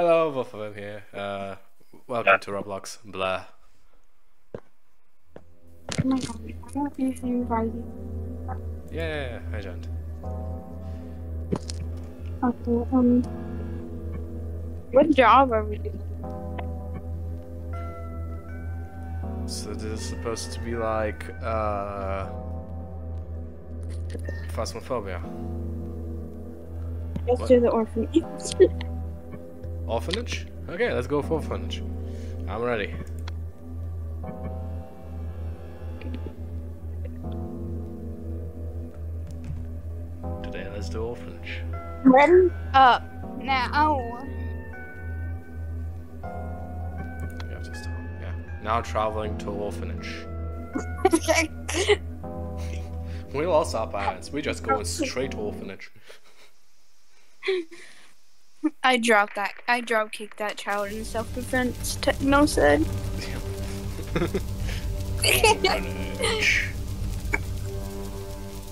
Hello, both of them here. Uh, welcome to Roblox. Blah. Oh my god, I don't think you invited. Yeah, I joined. Okay, um. What job are we doing? So this is supposed to be like uh, phasmophobia. Let's What? do the orphanage. Orphanage? Okay, let's go for orphanage. I'm ready. Today, let's do orphanage. Ready? Up uh, now. You have to stop. Yeah. Now traveling to orphanage. We lost our parents. We're just going straight to orphanage. I dropped that. I drop kicked that child in self-defense. Techno said.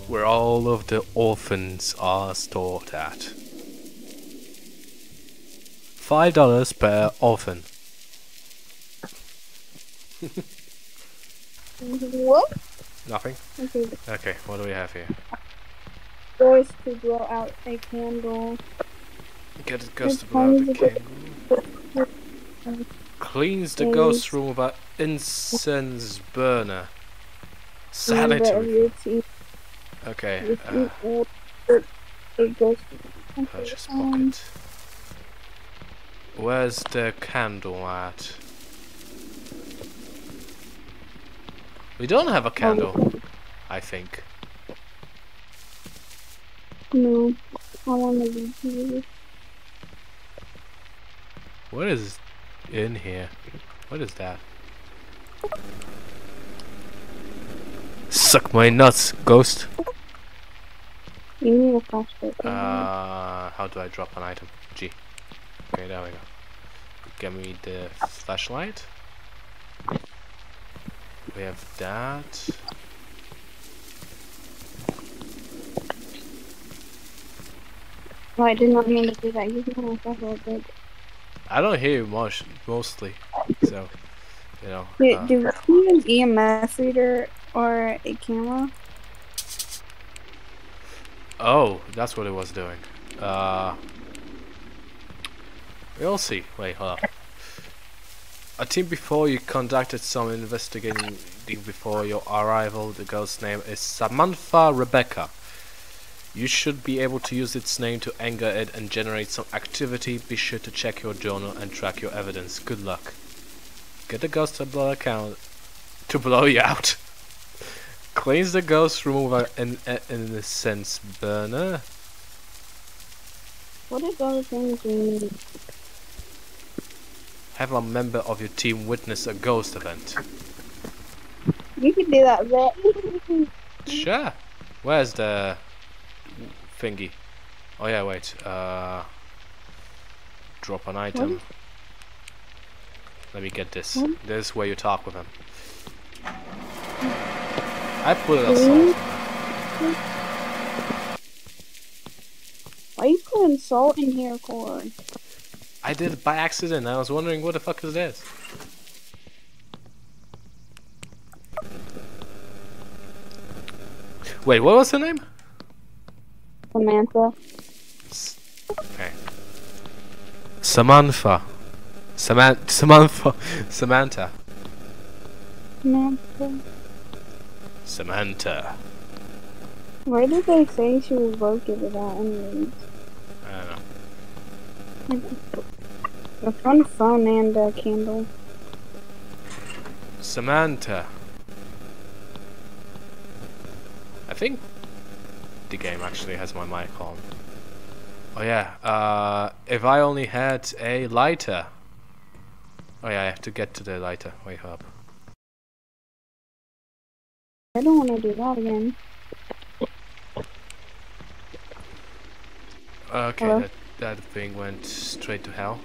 Where all of the orphans are stored at. Five dollars per orphan. What? Nothing? Okay. Okay, what do we have here? Boys to blow out a candle. Get the ghost to Which blow out one the is. Cleans the ghost room with an incense burner. Sanitary. Okay, uh, you order a ghost. purchase Um, pocket. Where's the candle at? We don't have a candle, I think. No, I want to be here. What is in here? What is that? Suck my nuts, ghost. You need a flashlight. Uh, how do I drop an item? G. Okay, there we go. Give me the flashlight. We have that. oh, I did not mean to do that. You can have a flashlight, I don't hear you much, mostly. So, you know. do, uh, do you use EMF reader or a camera? oh, that's what it was doing. Uh, we'll see. Wait, hold up. A team before you conducted some investigating before your arrival. The girl's name is Samantha Rebecca. You should be able to use its name to anger it and generate some activity. Be sure to check your journal and track your evidence. Good luck. Get the ghost to blow account to blow you out. Cleans the ghost, remove an, an, an incense burner. What are those things? Have a member of your team witness a ghost event. You can do that, but Sure. Where's the thingy? Oh yeah, wait. Uh, drop an item. Let me get this. What? This is where you talk with him. I put it assault. why you putting salt in here, Corey? I did it by accident. I was wondering what the fuck is this. Wait, what was her name? Samantha. Okay. Samantha. Samantha. Samantha. Samantha. Samantha. Samantha. Where did they say she was located at anyways? I don't know. I found phone and uh, a candle. Samantha. I think the game actually has my mic on. Oh yeah, uh, if I only had a lighter. Oh yeah, I have to get to the lighter. Wait up. I don't want to do that again. Okay, Hello? that, that thing went straight to hell.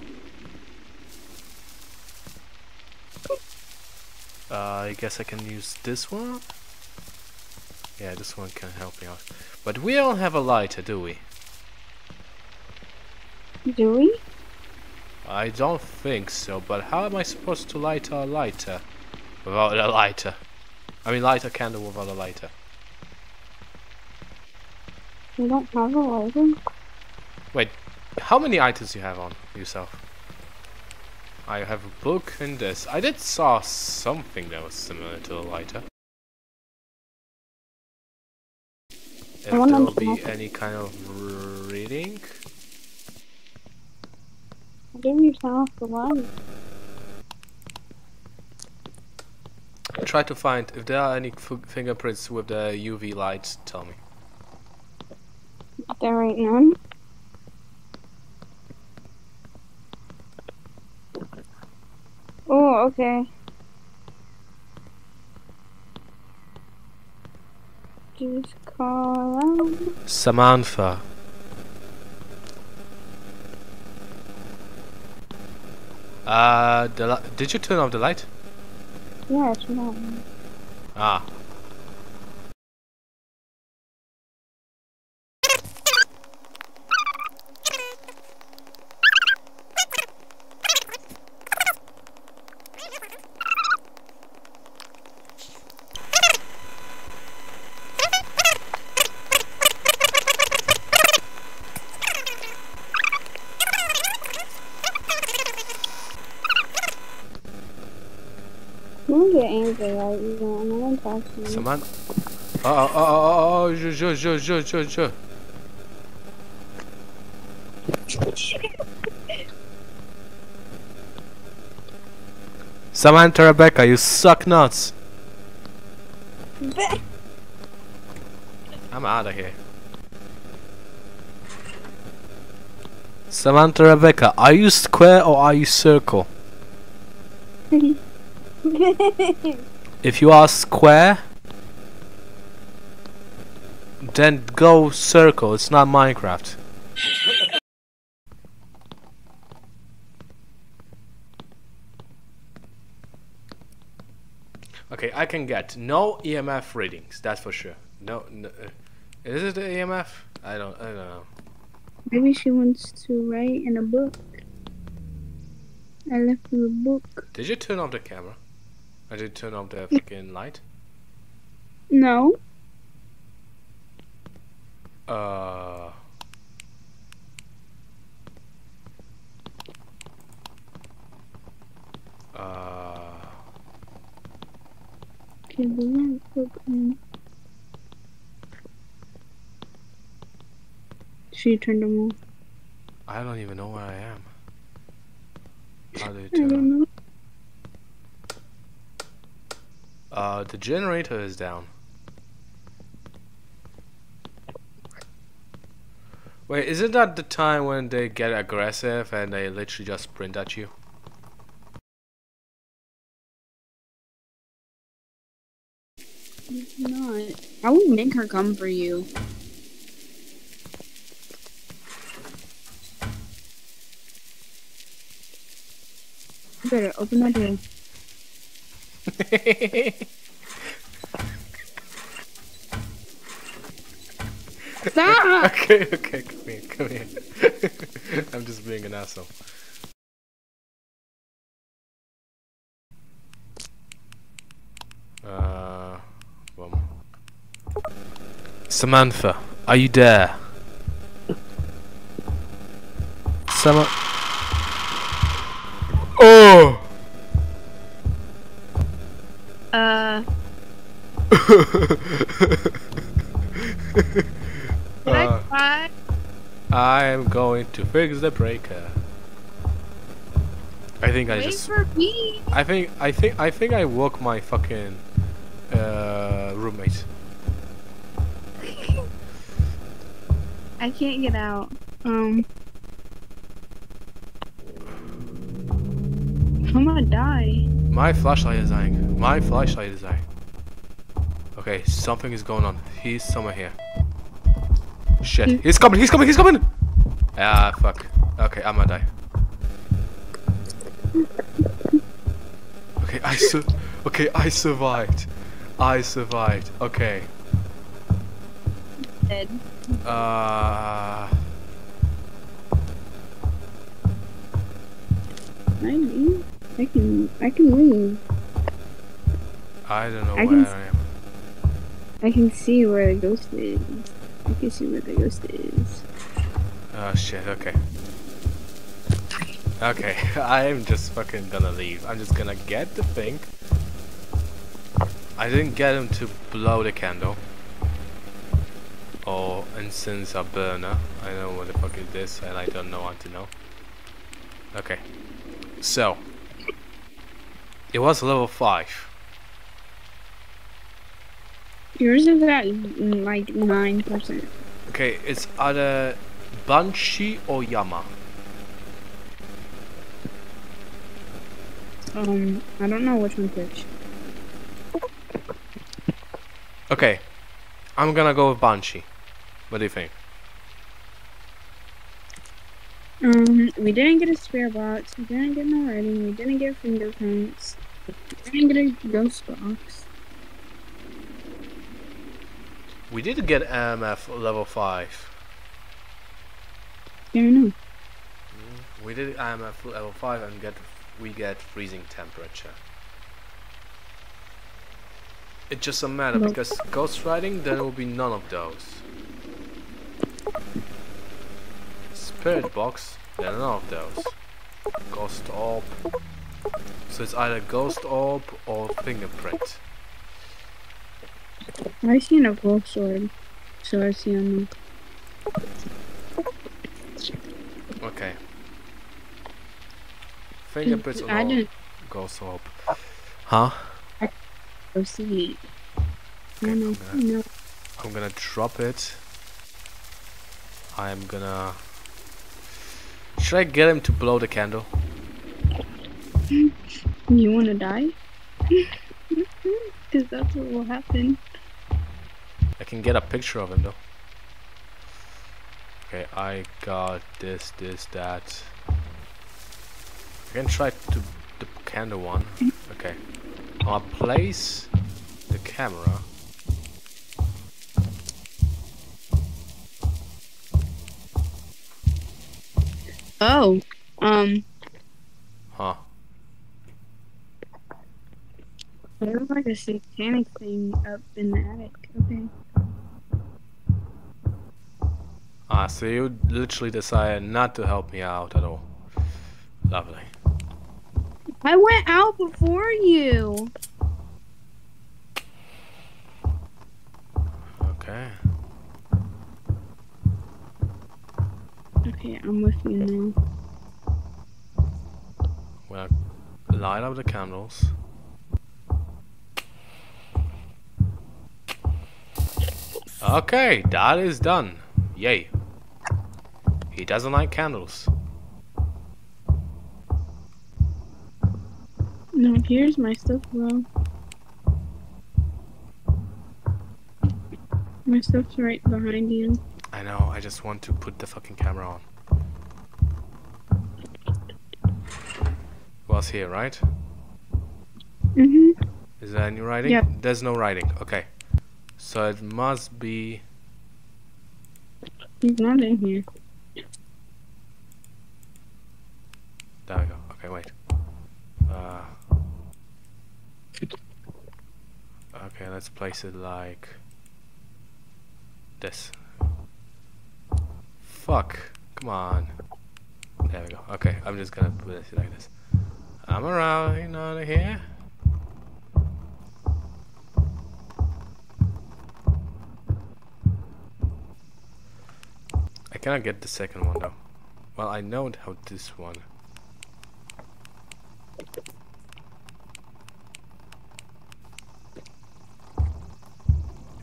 Uh, I guess I can use this one. Yeah, this one can help me out. But we don't have a lighter, do we? Do we? I don't think so, but how am I supposed to light a lighter without a lighter? I mean, light a candle without a lighter. You don't have a lighter? Wait, how many items you have on yourself? I have a book and this. I did saw something that was similar to a lighter. If there will be any kind of reading. Give yourself a light. Try to find if there are any fingerprints with the UV lights. Tell me. There ain't none. Oh, okay. Just call out. Samantha. Uh, did you turn off the light? Yeah, it's not. Ah. You right? You know, I'm not talking to you. Samantha. Uh, uh, uh, oh, oh, oh, oh, oh, je, je, je, je, je, je. Samantha Rebecca, you suck nuts. I'm out of here. Samantha Rebecca, are you square or are you circle? If you are square, then go circle. It's not Minecraft. Okay, I can get no EMF readings. That's for sure. No, no uh, is it the EMF? I don't. I don't know. Maybe she wants to write in a book. I left her a book. Did you turn off the camera? I did turn off the fucking light. No. Uh. Uh. Okay, the light open. She turned them off. I don't even know where I am. How do you I turn? don't know. Uh, the generator is down. Wait, isn't that the time when they get aggressive and they literally just sprint at you? Not. I would make her come for you. You better open that door. Stop! okay, okay, come here, come here. I'm just being an asshole. Uh, boom. Samantha, are you there? Sama. Oh! Uh, did Uh, I? I am going to fix the breaker. I think I Wait just. for me. I think I think I think I woke my fucking uh, roommate. I can't get out. Um. I'm gonna die. My flashlight is dying. My flashlight is dying. Okay, something is going on. He's somewhere here. Shit, he's coming. He's coming. He's coming. Ah, fuck. Okay, I'm gonna die. Okay, I su- Okay, I survived. I survived. Okay. Dead. Uh. I can I can leave. I don't know I where I am. I can see where the ghost is. I can see where the ghost is. Oh shit, okay. Okay, I'm just fucking gonna leave. I'm just gonna get the thing. I didn't get him to blow the candle. Or incense a burner. I don't know what the fuck is this and I don't know what to know. Okay. So. It was level 5. Yours is at mm, like nine percent. Okay, it's either Banshee or Yama. Um, I don't know which one's which. Okay. I'm gonna go with Banshee. What do you think? Um, we didn't get a spirit box. We didn't get no writing. We didn't get fingerprints. We didn't get a ghost box. We did get EMF level 5. Yeah, I know. We did EMF level 5 and get we get freezing temperature. It just doesn't matter No. because ghost writing there will be none of those. Spirit box, there are none of those. Ghost orb. So it's either ghost orb or fingerprint. I seen a glow sword, so I see on Okay. Fingerprints or I didn't ghost orb. Huh? go see it. Okay, No, I'm gonna- no. I'm gonna drop it. I'm gonna. Should I get him to blow the candle? You wanna die? Cause that's what will happen. I can get a picture of him though. Okay, I got this, this, that. I can try to the candle one. Okay. I'll place the camera. Oh, um, Huh. There's like a satanic thing up in the attic. Okay. Ah, so you literally decided not to help me out at all. Lovely. I went out before you. Okay. Okay, I'm with you now. Well, light up the candles. Okay, that is done. Yay. He doesn't like candles. No, here's my stuff, bro. My stuff's right behind you. I know, I just want to put the fucking camera on. Was here, right? Mhm. Is there any writing? Yep. There's no writing. Okay. So it must be. He's not in here. There we go. Okay, wait. Uh, okay, let's place it like this. Fuck. Come on. There we go. Okay, I'm just gonna put it like this. I'm around, you know, here. Cannot get the second one though. Well, I know how this one.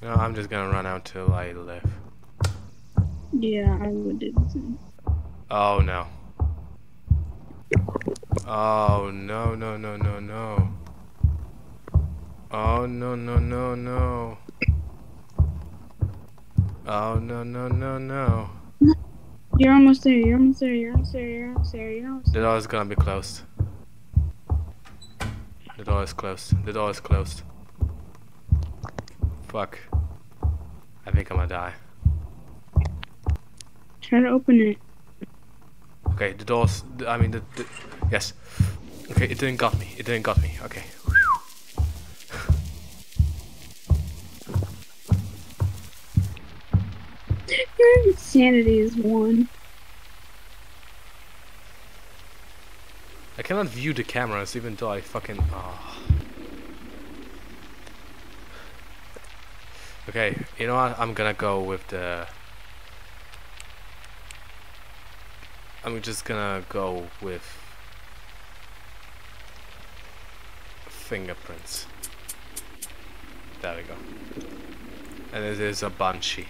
Know, I'm just gonna run out till I live. Yeah, I would do the same. Oh no. Oh no no no no no. Oh no no no no. Oh no no no no. You're almost there. You're almost there. You're almost there. You're almost there. You're almost The door is gonna be closed. The door is closed. The door is closed. Fuck. I think I'm gonna die. Try to open it. Okay, the door's. I mean, the, the Yes. Okay, it didn't got me. It didn't got me. Okay. Your insanity is one. I cannot view the cameras even though I fucking. Oh. Okay, you know what? I'm gonna go with the. I'm just gonna go with fingerprints. There we go. And it is a banshee.